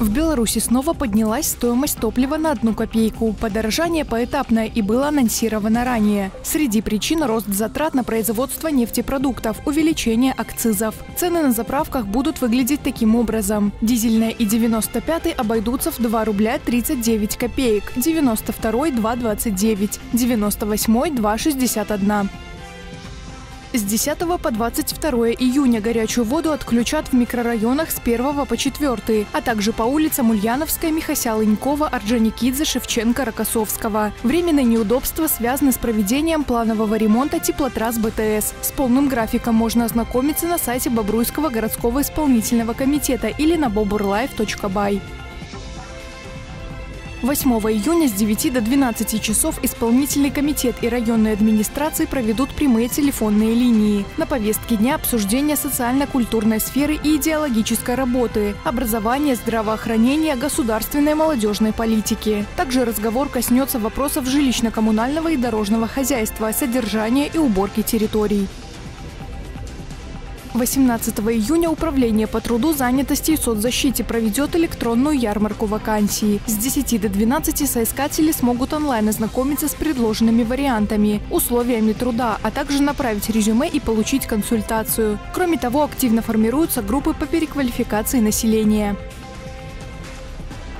В Беларуси снова поднялась стоимость топлива на одну копейку. Подорожание поэтапное и было анонсировано ранее. Среди причин – рост затрат на производство нефтепродуктов, увеличение акцизов. Цены на заправках будут выглядеть таким образом. Дизельная и 95 обойдутся в 2 рубля 39 копеек, 92 – 2,29, 98 – 2,61. С 10 по 22 июня горячую воду отключат в микрорайонах с 1 по 4, а также по улицам Ульяновская, Михася Лынькова, Орджоникидзе, Шевченко, Рокоссовского. Временные неудобства связаны с проведением планового ремонта теплотрасс БТС. С полным графиком можно ознакомиться на сайте Бобруйского городского исполнительного комитета или на boburlife.by. 8 июня с 9 до 12 часов исполнительный комитет и районные администрации проведут прямые телефонные линии. На повестке дня обсуждение социально-культурной сферы и идеологической работы, образование, здравоохранение, государственной молодежной политики. Также разговор коснется вопросов жилищно-коммунального и дорожного хозяйства, содержания и уборки территорий. 18 июня Управление по труду, занятости и соцзащите проведет электронную ярмарку вакансий. С 10 до 12 соискатели смогут онлайн ознакомиться с предложенными вариантами, условиями труда, а также направить резюме и получить консультацию. Кроме того, активно формируются группы по переквалификации населения.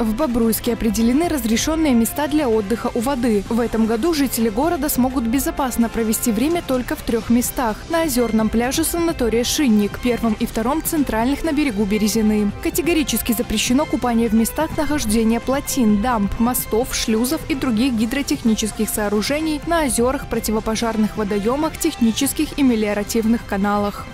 В Бобруйске определены разрешенные места для отдыха у воды. В этом году жители города смогут безопасно провести время только в трех местах. На озерном пляже санатория «Шинник», первом и втором центральных на берегу Березины. Категорически запрещено купание в местах нахождения плотин, дамб, мостов, шлюзов и других гидротехнических сооружений на озерах, противопожарных водоемах, технических и мелиоративных каналах.